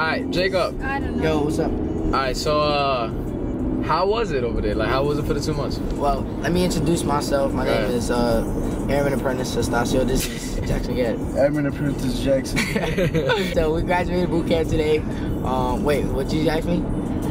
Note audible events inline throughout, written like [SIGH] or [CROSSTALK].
Alright, Jacob. I don't know. Yo, what's up? Alright, so uh how was it over there? Like how was it for the two months? Well, let me introduce myself. My Right. name is uh, Airman Apprentice Estacio. This is Jackson Gett. Edmund Apprentice Jackson. [LAUGHS] so we graduated boot camp today. Um, wait, what you ask me?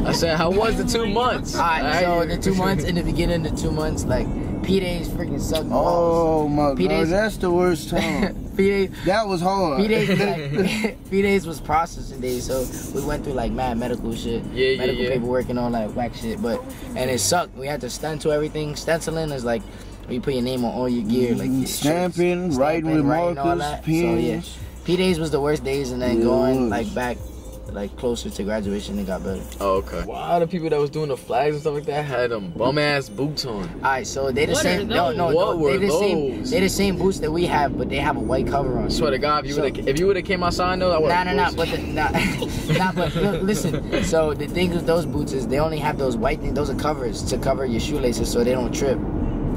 I said how was the two months? Alright, so the two months in the beginning, the two months like P days freaking sucked balls. oh my P god, days- that's the worst time. [LAUGHS] P days. that was hard. P days, [LAUGHS] was like, [LAUGHS] P days was processing days, so we went through like mad medical shit, Yeah, yeah, medical yeah. paperwork and all that whack shit. But and it sucked. We had to stencil everything. Stenciling is like you put your name on all your gear, like mm-hmm. your shirts, Stamping, writing with writing, all markers, that. So yeah. P days was the worst days, and then Yeah, going like back, like closer to graduation, it got better. Oh, okay. Wow, the people that was doing the flags and stuff like that had them bum ass boots on. All right, so they the What same. No, no, What no. were They the same. They the same boots that we have, but they have a white cover on. I swear to God, if you So- would if you would have came outside though, I would Nah, nah, nah, but the, nah, [LAUGHS] nah, but look, listen. So the thing with those boots is they only have those white things. Those are covers to cover your shoelaces so they don't trip.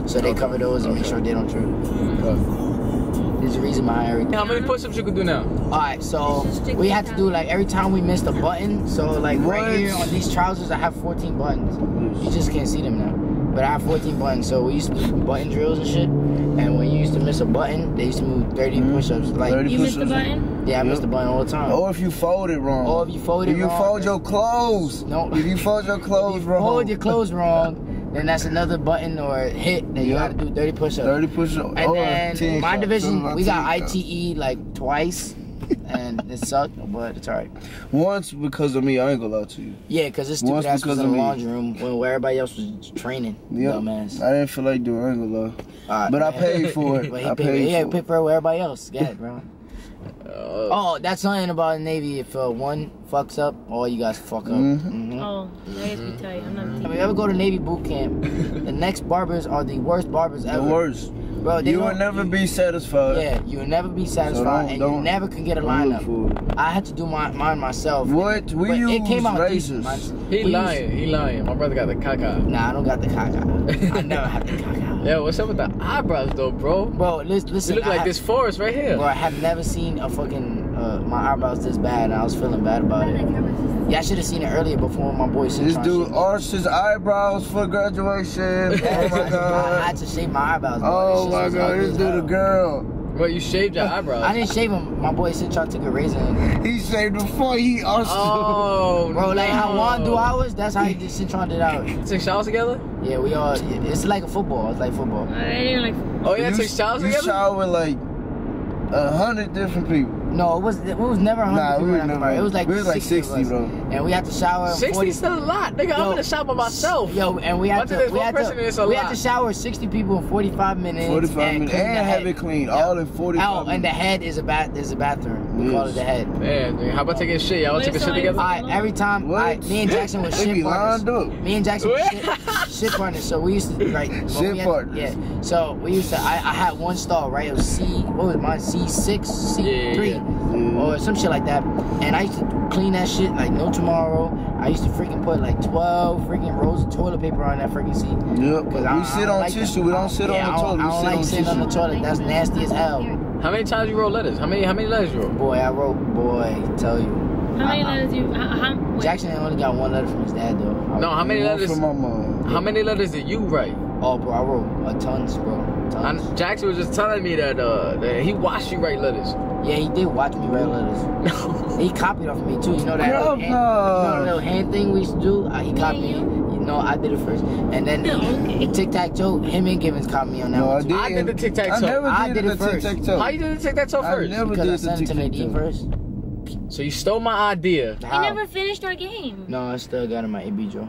So they Okay. cover those and make sure they don't trip. There's a reason behind everything. How many push-ups you could do now? All right, so we had to do like every time we missed a button. So like right here on these trousers, I have 14 buttons. You just can't see them now, but I have 14 buttons. So we used to do button drills and shit. And when you used to miss a button, they used to move 30 Mhm. push-ups. Like 30 You missed the button? yeah, I missed Yep. the button all the time. Or if you fold it wrong. Or if you fold it If you wrong, fold your clothes. No. If you fold your clothes if you wrong. fold your clothes wrong, [LAUGHS] then that's another button or hit. Then you Yep. gotta do 30 push-ups. 30 push-ups. And oh, then 10 my division, we got like 10 ITE like twice, and it [LAUGHS] sucked, but it's alright. Once because of me, I ain't gonna lie to you. Yeah, cause this Once stupid ass was because in of the laundry room when where everybody else was training. Yeah, Dumbass. I didn't feel like doing it, I ain't gonna lie. Alright, But I paid for [LAUGHS] it. But he I paid, paid yeah, for paid it. for everybody else. Go it, bro. [LAUGHS] Uh, Oh, that's something about the Navy. If uh, one fucks up, all you guys fuck up. Mhm. Mhm. Oh, that is be tight. I'm not. If you ever go to Navy boot camp, [LAUGHS] the next barbers are the worst barbers ever. The worst. Bro, they You will never you- be satisfied. Yeah, you will never be satisfied, don't- and you never can get a don't lineup. I had to do my, mine myself. What? We but use it came out razors. decent. he We used- lying, he lying. My brother got the caca. Nah, I don't got the caca. [LAUGHS] I never had the caca. Yeah, what's up with the eyebrows though, bro? Bro, listen, You listen. look I like have- this forest right here. Bro, I have never seen a fucking uh, my eyebrows this bad, and I was feeling bad about it. Yeah, I should have seen it earlier before my boy. This dude arched his eyebrows for graduation. [LAUGHS] Oh my god! I had to shave my eyebrows. Bro. Oh my god, this dude a hell. girl. But you shaved your eyebrows. I didn't shave him. My boy said y'all took a razor. He shaved before he arched Oh, bro, like how Juan do no. ours, that's how he did Citron did ours. Take showers together? Yeah, we all. It's like a football. It's like football. I didn't like. Oh yeah, You- take showers You together. shower with like a hundred different people. No, it was it was never 100 Nah, we in was that never- bar. It was like we was like 60, 60, bro. And we had to shower. 60 is still a lot, nigga. I'm Yo, in the shop by myself. Yo, and we Why had to we had to we had to shower 60 people in 45 minutes. 45 minutes. And the have head. it clean. Yep. All in 45 Oh, and the head is a bath is a bathroom. We call it Yes. the head. Man, nigga, how about taking a shit? Y'all take a shit together? Alright, every time What? I, me and Jackson was shit partners. lined up. Me and Jackson was [LAUGHS] shit, shit partners. So we used to right when Shit we had- partners. Yeah. So we used to I, I had one stall, right? It was C what was mine? C six, C three, yeah, Yeah. Or some shit like that. And I used to clean that shit like no tomorrow. I used to freaking put like 12 freaking rolls of toilet paper on that freaking seat. Yep. Cause We I sit don't on like that. tissue. We don't sit yeah, on the I don't, toilet. I We don't sit like on sitting on the toilet. That's nasty as hell. How many times you wrote letters? How many how many letters you wrote? Boy, I wrote, boy, tell you. How many I- I- letters you? How, how. Jackson only got one letter from his dad though. No, how many letters? from my mom. How many letters did you write? Oh, bro, I wrote a tons, bro. I, Jackson was just telling me that uh that he watched you write letters. Yeah, he did watch me write letters. [LAUGHS] He copied off me too. You know that little hand, you know little hand thing we used to do? Uh, he copied me. You know, I did it first. And then Okay. tic tac toe, him and Gibbons copied me on that No, I one too. did. I did the tic-tac-toe. I never I did, did the it first. tic-tac-toe. How you did the tic tac toe I first? never Because I did the sent to the D tic-tac-toe. first. So you stole my idea. You How? never finished our game. No, I still got in my AB Joe.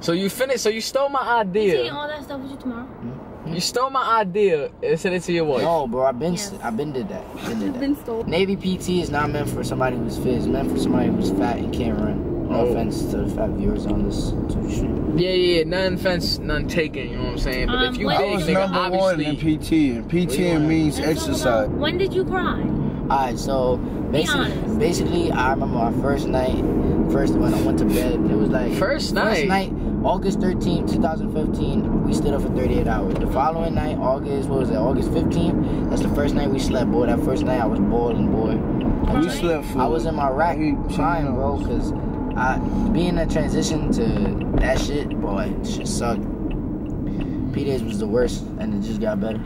So you finished. So you stole my I'm taking idea. all that stuff with you tomorrow. You stole my idea and sent it to your wife. No, bro, I've been, Yes. I've been did that. Been did that. Been stolen. Navy PT is not meant for somebody who's fit. It's meant for somebody who's fat and can't run. No Oh. offense to the fat viewers on this Twitch stream. Yeah, yeah, yeah. None offense, none taken. You know what I'm saying? But Um, if you what I big, was nigga, number one obviously. in PT, and What PT means Let's exercise. about- When did you cry? Alright, so Basically, basically, I remember my first night, first when I went to bed. It was like First First night. August 13, 2015, we stood up for 38 hours. The following night, August, what was it, August 15th, that's the first night we slept, boy. That first night I was boiling, boy. We slept for I was in my rack crying, bro, because I, being a transition to that shit, boy, shit sucked. P-Days was the worst, and it just got better.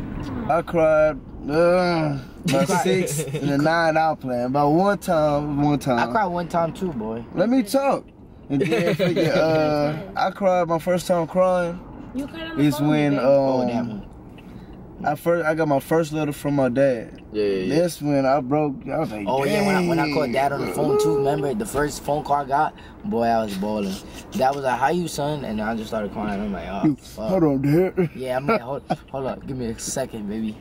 I cried uh, about [LAUGHS] six and a nine out playing. About one time, one time. I cried one time too, boy. Let me talk. And then forget, [LAUGHS] uh, I cried my first time crying You cried on the is phone, when babe. Oh, um damn. I first I got my first letter from my dad. Yeah, yeah, yeah. That's when I broke. I was like, Oh yeah, when I, when I called dad on the phone too, remember the first phone call I got? Boy, I was balling. Dad was like, "How you, son?" And I just started crying. I'm like, "Oh, fuck." Hold on, dad. Yeah, I'm like, [LAUGHS] hold, hold up, give me a second, baby.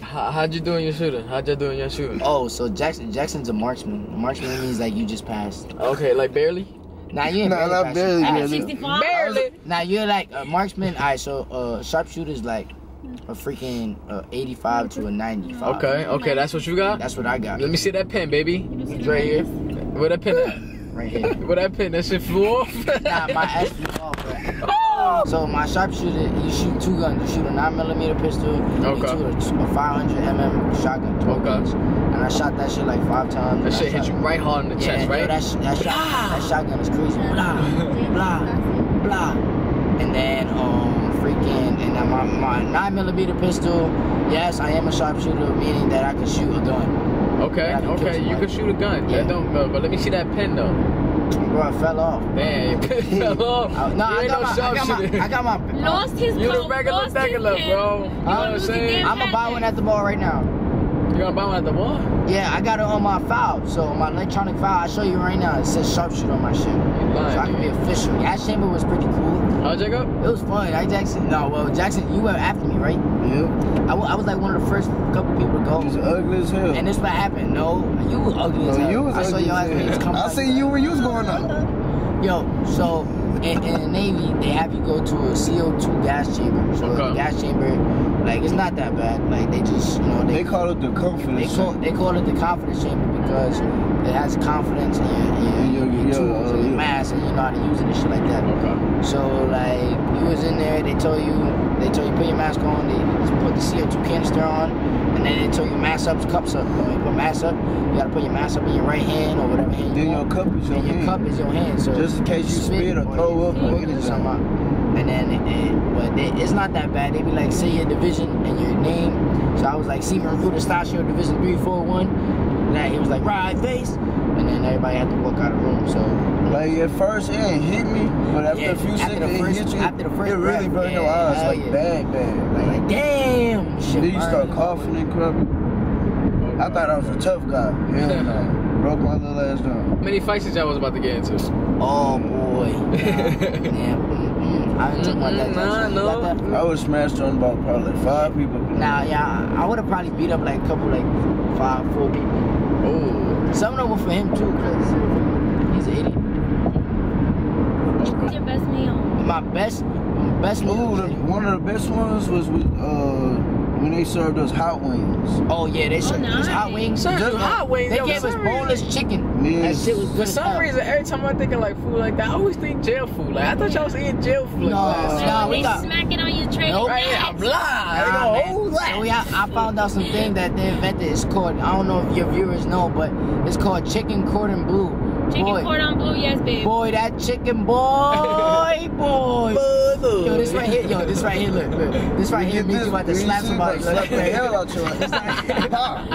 How, how'd you do in your shooting? How'd you do in your shooting? Oh, so Jackson Jackson's a marksman. Marksman means like you just passed. Okay, like barely. Now you ain't Nah, barely not passed, barely, you barely. passed. 65? Barely. Now you're like a marksman. All right, so uh, sharpshooter's like a freaking uh, 85 to a 95. Okay, okay, that's what you got. That's what I got. Let me see that pen, baby. It's right here, Where that pen at? right here. [LAUGHS] Where that pen? That shit flew off. Nah, my [LAUGHS] ass flew off. Oh! So my sharpshooter, you shoot two guns. You shoot a nine millimeter pistol. Okay. You shoot a, a 500 mm shotgun, 12 Okay. guns. And I shot that shit like five times. That shit hit you right hard in the Yeah, chest, yo, right? that, sh- that, shot, that shotgun is crazy. [LAUGHS] Blah, blah, blah. And then um freaking and then my, my nine millimeter pistol. Yes, I am a sharpshooter, meaning that I can shoot a gun. Okay, I okay, you can shoot a gun. Yeah. Don't, uh, but let me see that pen though. Bro, I fell off. Damn, your pen [LAUGHS] fell [LAUGHS] off. I, no, you I ain't got, no my, I got my. I got my, Lost his You the regular regular, bro. You know what I'm lose saying? again? I'm gonna buy one at the mall right now. You gonna buy one at the wall? Yeah, I got it on my file. So my electronic file, I show you right now. It says sharpshooter on my shit. You So I lying, can be official. Gas chamber was pretty cool. How'd you go? It was fun. I Jackson. No, well Jackson, you were after me, right? Yeah. I, I was like one of the first couple people to go. He was ugly as hell. And this what happened. No, you was ugly as No, hell. you was I saw ugly your ass when you was hell. coming I out. see you when you was going up. Yo, so in, in the Navy, they have you go to a CO2 gas chamber. So Okay. the gas chamber, like it's not that bad. Like they just, you know, They they call it the they confidence. call they call it the confidence chamber because it has confidence in your, in your, your- tools uh, and your mask and you know how to use it and shit like that. Okay. So like you was in there, they told you they told you put your mask on, they put the CO2 canister on, and then they told you mask up, cups up. When you put mask up, you gotta put your mass up in your right hand or whatever hand you your want. cup is your your hand. cup is your hand, so Just in case you spit or throw up or or something. out. And then, it, it, but it, it's not that bad. They be like, say your division and your name. So I was like, Seaman Recruiter Stasio Division 341. And then he was like, right face. And everybody had to walk out of the room. So Like at first it ain't hit me, but after Yeah, a few after seconds first- it hit you. after the first it really breath, burned your yeah, eyes like yeah. bad, bad. like, Like, damn. Shit then you start coughing and crapping. I thought I was a tough guy. Hell [LAUGHS] no. Broke my little ass down. How many fights did y'all was about to get into? Oh boy. [LAUGHS] Yeah. I didn't took my Mm-mm, that. nah, no. got that? I was smashed on about probably like five people. Now, yeah, I would have probably beat up like a couple, like five, four people. Oh. Some of them were for him too, cause he's an idiot. What's your best meal? My best, best Ooh, meal. one of the best ones was with, uh, when they served us hot wings. Oh yeah, they oh, served nice. these hot wings. Served Just- hot wings, They gave us some reason- boneless chicken. That Yes. shit was good For some hell. reason, every time I think of like food like that, I always think jail food. Like I thought y'all was eating jail food. Like, No. last Nah, we got- smack it on your tray. Nope. Right here, I'm blind. Nah, They go, man. "Oh. So we, I, I found out some thing that they invented. It's called. I don't know if your viewers know, but it's called chicken cordon bleu. Chicken boy, cordon bleu, yes, babe. boy, that chicken boy, [LAUGHS] boy. Yo, this right here, yo, this right here, look, look. This right here Get means you about to slap see, somebody. like, slap the hell out your It's like- Pop.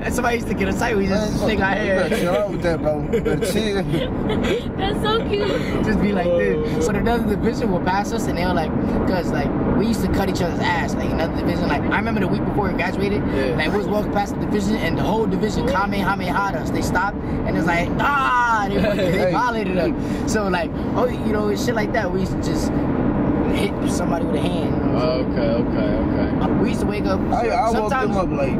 And somebody used to get a sight. We just stick our You better chill hair. out with that, bro. You better chill. [LAUGHS] That's so cute. just be like this. So another division will pass us, and they were like, cause like we used to cut each other's ass. Like another division, like I remember the week before we graduated, Yeah. like we was walking past the division, and the whole division kamehameha us. They stopped, and it's like ah, they, they [LAUGHS] violated us. So like, oh, you know, shit like that. We used to just hit somebody with a hand. Okay, okay, okay. We used to wake up. I, I woke sometimes, them up like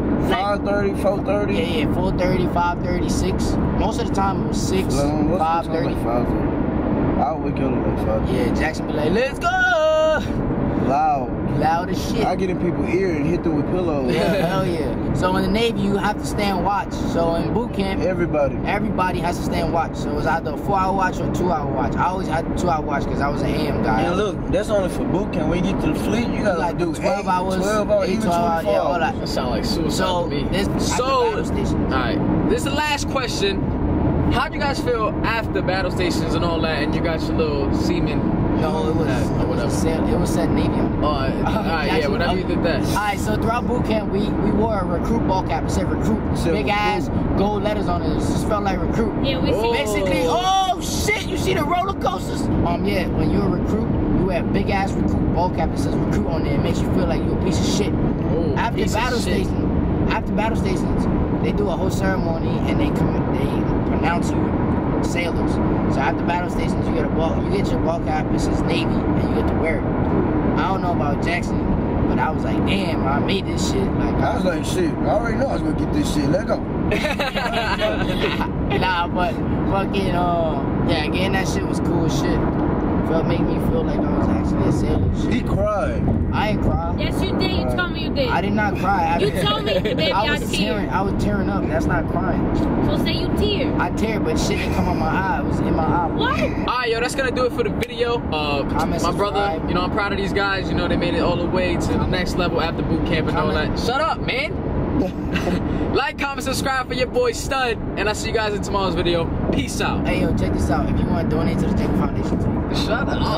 5.30, 4.30. Yeah, yeah, 4.30, 5.30, 6. Most of the time it was 6, Like, most of the time, 5.30. Like 5.30. I'll wake up at like 5.30. Yeah, Jackson be like, let's go! Loud. Loud as shit. I get in people's ear and hit them with pillows. Yeah, hell yeah. So in the Navy, you have to stand watch. So in boot camp, Everybody. everybody has to stand watch. So it was either a four-hour watch or a two-hour watch. I always had a two-hour watch because I was an AM guy. And look, that's only for boot camp. When you get to the fleet, you gotta Like do 12 eight, hours, 12 hours, eight, even 12 hours, yeah, all that. That sound like suicide So to me. this So- All right, this is the last question. How'd you guys feel after battle stations and all that, and you got your little semen? No, it was, uh, it was whatever. a it was said Navy on it. Oh, all right, [LAUGHS] yeah, Actually, whatever you did that. All right, so throughout boot camp, we, we wore a recruit ball cap. It said recruit. said Big recruit. ass gold letters on it. It just felt like recruit. Yeah, we Oh. see. Basically, oh shit, you see the roller coasters? Um, yeah, when you're a recruit, you wear a big ass recruit ball cap. It says recruit on there. It makes you feel like you're a piece of shit. Oh, After piece of battle shit. station, after battle stations, they do a whole ceremony and they come, they pronounce you sailors. So after battle stations, you get a ball, you get your ball cap. It says Navy, and you get to wear it. I don't know about Jackson, but I was like, damn, I made this shit. Like, I was like, shit, I already know I was gonna get this shit. Let go. [LAUGHS] [LAUGHS] nah, but fucking, uh, yeah, getting that shit was cool as shit. Felt make me feel like I was actually a sailor. He cried. I ain't cry. Yes, you did. You told me you did. I did not cry. I, You told me, baby, [LAUGHS] I I was teared. tearing. I was tearing up. That's not crying. So say you tear. I tear, but shit didn't come on my eye. It was in my eye. What? All right, yo, that's gonna do it for the video. Uh, Comment, my brother, subscribe. you know, I'm proud of these guys. You know, they made it all the way to the next level after boot camp and all that. Shut up, man. [LAUGHS] like, comment, subscribe for your boy Stud, and I'll see you guys in tomorrow's video. Peace out. Hey yo, check this out. If you want to donate to the Jacob Foundation, too. Shut up.